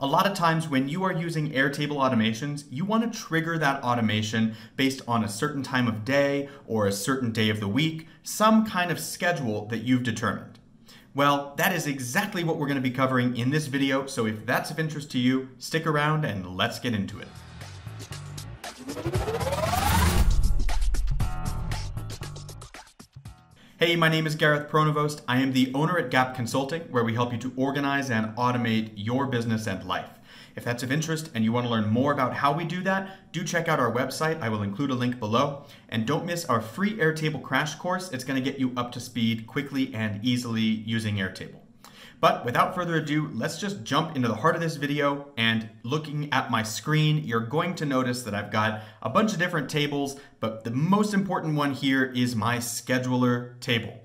A lot of times when you are using Airtable automations, you want to trigger that automation based on a certain time of day or a certain day of the week, some kind of schedule that you've determined. Well, that is exactly what we're going to be covering in this video, so if that's of interest to you, stick around and let's get into it. Hey, my name is Gareth Pronovost. I am the owner at Gap Consulting, where we help you to organize and automate your business and life. If that's of interest and you want to learn more about how we do that, do check out our website. I will include a link below. And don't miss our free Airtable crash course. It's going to get you up to speed quickly and easily using Airtable. But without further ado, let's just jump into the heart of this video and looking at my screen, you're going to notice that I've got a bunch of different tables, but the most important one here is my scheduler table.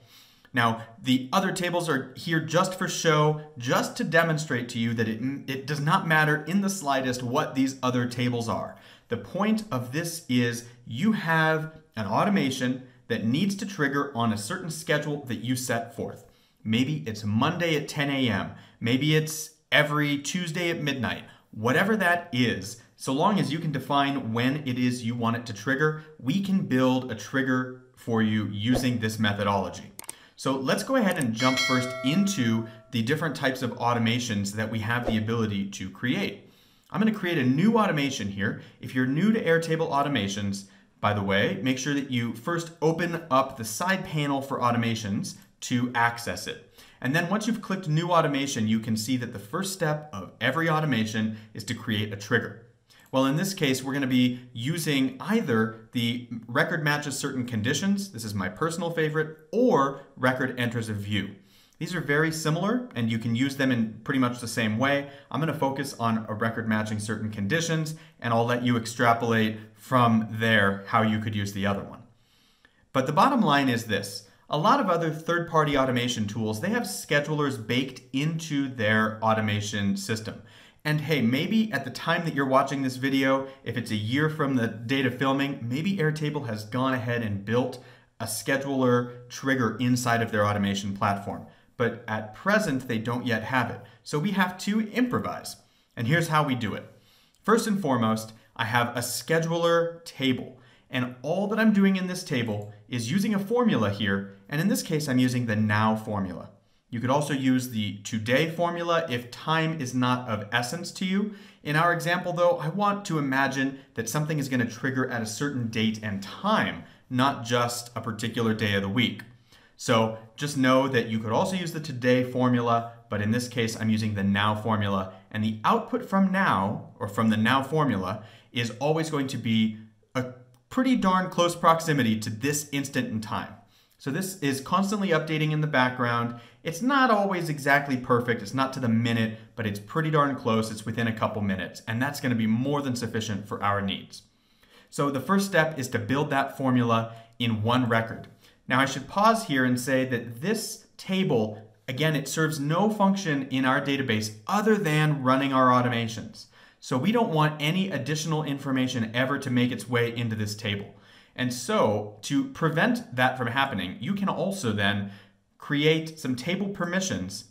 Now, the other tables are here just for show, just to demonstrate to you that it, it does not matter in the slightest what these other tables are. The point of this is you have an automation that needs to trigger on a certain schedule that you set forth. Maybe it's Monday at 10 a.m. Maybe it's every Tuesday at midnight. Whatever that is, so long as you can define when it is you want it to trigger, we can build a trigger for you using this methodology. So let's go ahead and jump first into the different types of automations that we have the ability to create. I'm going to create a new automation here. If you're new to Airtable automations, by the way, make sure that you first open up the side panel for automations to access it. And then once you've clicked New Automation, you can see that the first step of every automation is to create a trigger. Well, in this case, we're going to be using either the record matches certain conditions, this is my personal favorite, or record enters a view. These are very similar and you can use them in pretty much the same way. I'm going to focus on a record matching certain conditions and I'll let you extrapolate from there how you could use the other one. But the bottom line is this. A lot of other third-party automation tools, they have schedulers baked into their automation system. And hey, maybe at the time that you're watching this video, if it's a year from the date of filming, maybe Airtable has gone ahead and built a scheduler trigger inside of their automation platform. But at present, they don't yet have it. So we have to improvise. And here's how we do it. First and foremost, I have a scheduler table. And all that I'm doing in this table is using a formula here, and in this case I'm using the now formula. You could also use the today formula if time is not of essence to you. In our example though, I want to imagine that something is going to trigger at a certain date and time, not just a particular day of the week. So just know that you could also use the today formula, but in this case I'm using the now formula, and the output from now, or from the now formula, is always going to be pretty darn close proximity to this instant in time. So this is constantly updating in the background. It's not always exactly perfect, it's not to the minute, but it's pretty darn close, it's within a couple minutes, and that's gonna be more than sufficient for our needs. So the first step is to build that formula in one record. Now I should pause here and say that this table, again, it serves no function in our database other than running our automations. So we don't want any additional information ever to make its way into this table. And so to prevent that from happening, you can also then create some table permissions.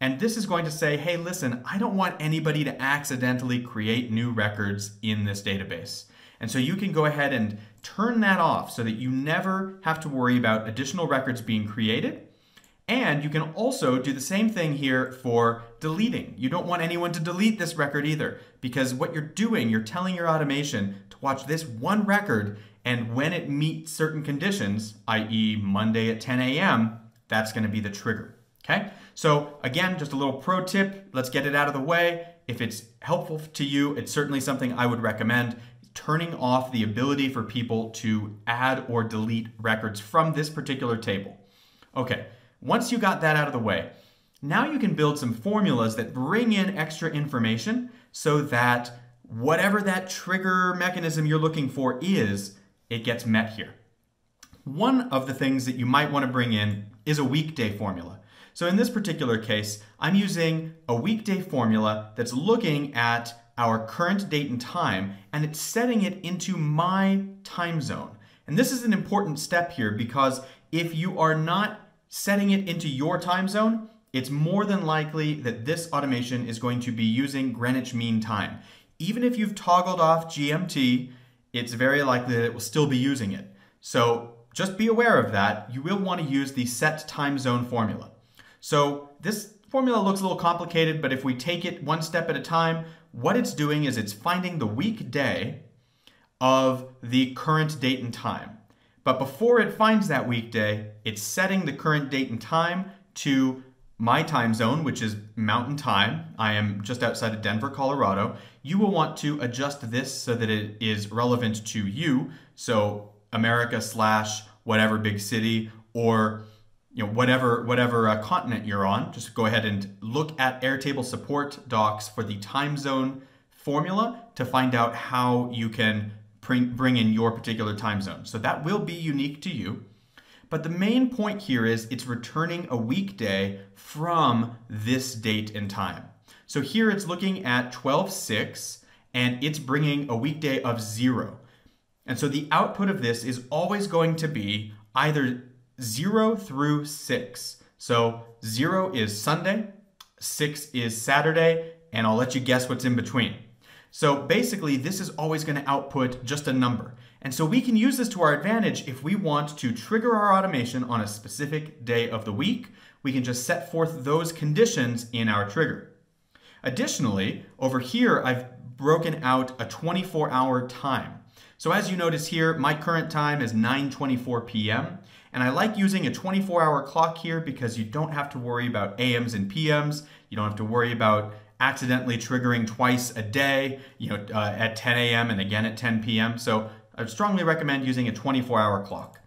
And this is going to say, hey, listen, I don't want anybody to accidentally create new records in this database. And so you can go ahead and turn that off so that you never have to worry about additional records being created and you can also do the same thing here for deleting. You don't want anyone to delete this record either because what you're doing, you're telling your automation to watch this one record and when it meets certain conditions, i.e. Monday at 10 a.m., that's gonna be the trigger, okay? So again, just a little pro tip, let's get it out of the way. If it's helpful to you, it's certainly something I would recommend turning off the ability for people to add or delete records from this particular table. Okay, once you got that out of the way, now you can build some formulas that bring in extra information so that whatever that trigger mechanism you're looking for is, it gets met here. One of the things that you might want to bring in is a weekday formula. So in this particular case, I'm using a weekday formula that's looking at our current date and time, and it's setting it into my time zone. And this is an important step here because if you are not setting it into your time zone, it's more than likely that this automation is going to be using Greenwich Mean Time. Even if you've toggled off GMT, it's very likely that it will still be using it. So just be aware of that. You will want to use the set time zone formula. So this formula looks a little complicated, but if we take it one step at a time, what it's doing is it's finding the weekday of the current date and time. But before it finds that weekday, it's setting the current date and time to my time zone, which is mountain time. I am just outside of Denver, Colorado. You will want to adjust this so that it is relevant to you. So America slash whatever big city or you know whatever whatever uh, continent you're on. Just go ahead and look at Airtable support docs for the time zone formula to find out how you can bring, in your particular time zone. So that will be unique to you. But the main point here is it's returning a weekday from this date and time. So here it's looking at 12.6 and it's bringing a weekday of zero. And so the output of this is always going to be either zero through six. So zero is Sunday, six is Saturday, and I'll let you guess what's in between. So basically, this is always going to output just a number. And so we can use this to our advantage if we want to trigger our automation on a specific day of the week. We can just set forth those conditions in our trigger. Additionally, over here, I've broken out a 24 hour time. So as you notice here, my current time is 9.24 p.m. And I like using a 24 hour clock here because you don't have to worry about AMs and PMs. You don't have to worry about accidentally triggering twice a day, you know, uh, at 10 a.m. and again at 10 p.m. So I strongly recommend using a 24-hour clock.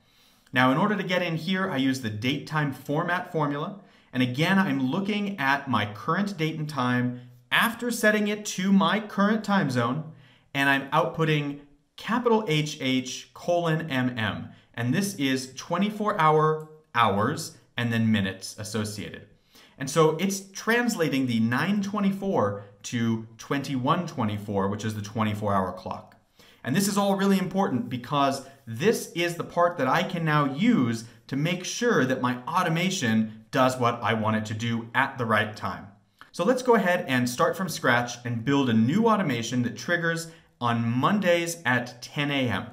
Now, in order to get in here, I use the date time format formula. And again, I'm looking at my current date and time after setting it to my current time zone, and I'm outputting capital HH colon MM. And this is 24 hour hours and then minutes associated. And so it's translating the 924 to 2124, which is the 24 hour clock. And this is all really important because this is the part that I can now use to make sure that my automation does what I want it to do at the right time. So let's go ahead and start from scratch and build a new automation that triggers on Mondays at 10 a.m.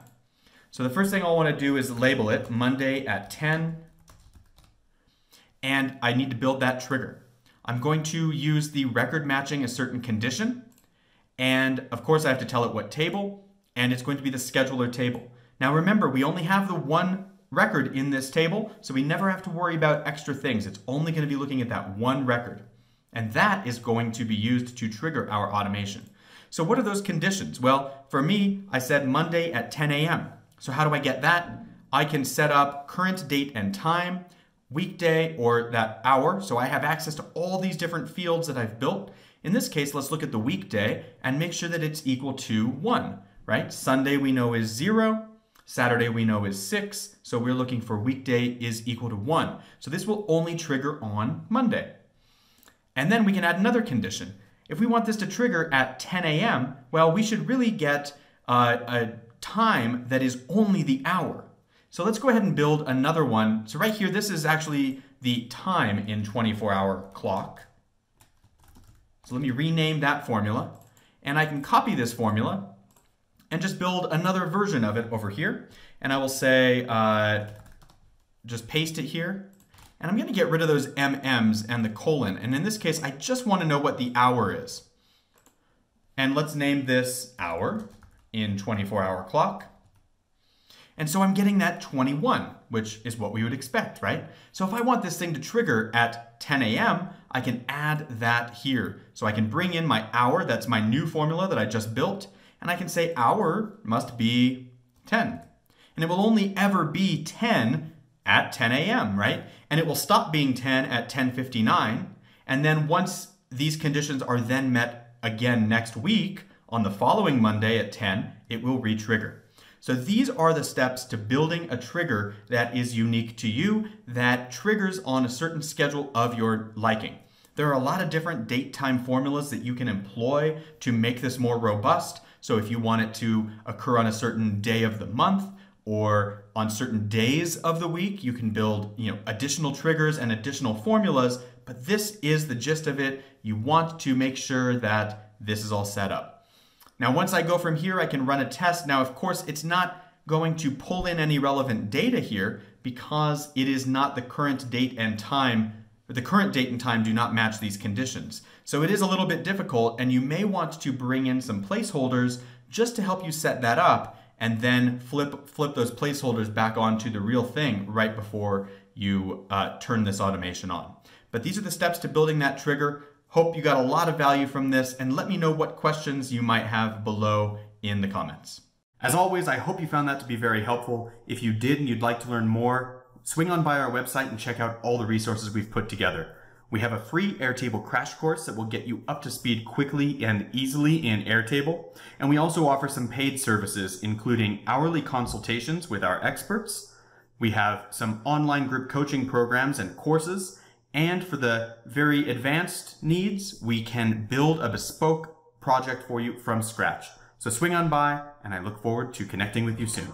So the first thing I want to do is label it Monday at 10 and I need to build that trigger. I'm going to use the record matching a certain condition and of course I have to tell it what table and it's going to be the scheduler table. Now remember, we only have the one record in this table, so we never have to worry about extra things. It's only going to be looking at that one record. And that is going to be used to trigger our automation. So what are those conditions? Well, for me, I said Monday at 10 a.m. So how do I get that? I can set up current date and time, weekday, or that hour. So I have access to all these different fields that I've built. In this case, let's look at the weekday and make sure that it's equal to 1 right? Sunday we know is zero, Saturday we know is six, so we're looking for weekday is equal to one. So this will only trigger on Monday. And then we can add another condition. If we want this to trigger at 10 a.m., well, we should really get uh, a time that is only the hour. So let's go ahead and build another one. So right here, this is actually the time in 24-hour clock. So let me rename that formula. And I can copy this formula and just build another version of it over here. And I will say, uh, just paste it here. And I'm gonna get rid of those MMs and the colon. And in this case, I just wanna know what the hour is. And let's name this hour in 24 hour clock. And so I'm getting that 21, which is what we would expect, right? So if I want this thing to trigger at 10 a.m., I can add that here. So I can bring in my hour, that's my new formula that I just built, and I can say hour must be 10. And it will only ever be 10 at 10 a.m., right? And it will stop being 10 at 10.59. And then once these conditions are then met again next week, on the following Monday at 10, it will re-trigger. So these are the steps to building a trigger that is unique to you, that triggers on a certain schedule of your liking. There are a lot of different date time formulas that you can employ to make this more robust. So if you want it to occur on a certain day of the month or on certain days of the week, you can build you know, additional triggers and additional formulas but this is the gist of it. You want to make sure that this is all set up. Now, once I go from here, I can run a test. Now, of course, it's not going to pull in any relevant data here because it is not the current date and time the current date and time do not match these conditions. So it is a little bit difficult and you may want to bring in some placeholders just to help you set that up and then flip, flip those placeholders back onto the real thing right before you uh, turn this automation on. But these are the steps to building that trigger. Hope you got a lot of value from this and let me know what questions you might have below in the comments. As always, I hope you found that to be very helpful. If you did and you'd like to learn more, swing on by our website and check out all the resources we've put together. We have a free Airtable crash course that will get you up to speed quickly and easily in Airtable. And we also offer some paid services, including hourly consultations with our experts. We have some online group coaching programs and courses. And for the very advanced needs, we can build a bespoke project for you from scratch. So swing on by, and I look forward to connecting with you soon.